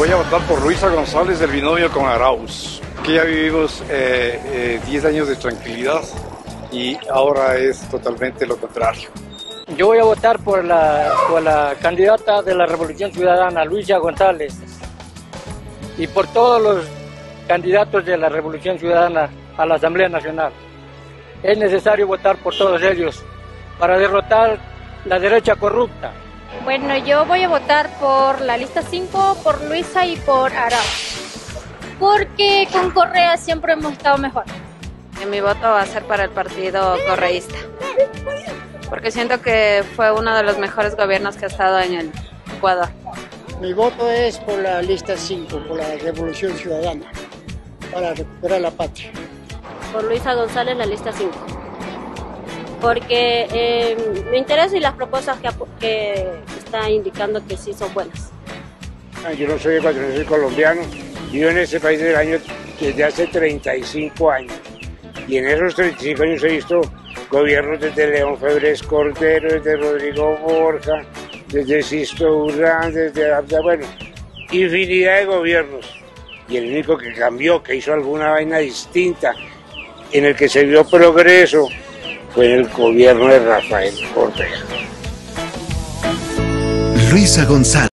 Voy a votar por Luisa González del binomio con Arauz, que ya vivimos 10 eh, eh, años de tranquilidad y ahora es totalmente lo contrario. Yo voy a votar por la, por la candidata de la Revolución Ciudadana, Luisa González, y por todos los candidatos de la Revolución Ciudadana a la Asamblea Nacional. Es necesario votar por todos ellos para derrotar la derecha corrupta. Bueno, yo voy a votar por la lista 5, por Luisa y por Arau. Porque con Correa siempre hemos estado mejor. Mi voto va a ser para el partido correísta. Porque siento que fue uno de los mejores gobiernos que ha estado en el Ecuador. Mi voto es por la lista 5, por la Revolución Ciudadana, para recuperar la patria. Por Luisa González, la lista 5 porque eh, me interesa y las propuestas que, está indicando que sí son buenas. Ah, yo no soy ecuatoriano, soy colombiano. Vivo en ese país del año, desde hace 35 años. Y en esos 35 años he visto gobiernos desde León Febres Cordero, desde Rodrigo Borja, desde Sisto Urán, desde bueno, infinidad de gobiernos. Y el único que cambió, que hizo alguna vaina distinta, en el que se vio progreso, fue el gobierno de Rafael Correa. Luisa González.